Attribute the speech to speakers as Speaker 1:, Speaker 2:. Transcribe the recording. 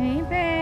Speaker 1: Hey, babe.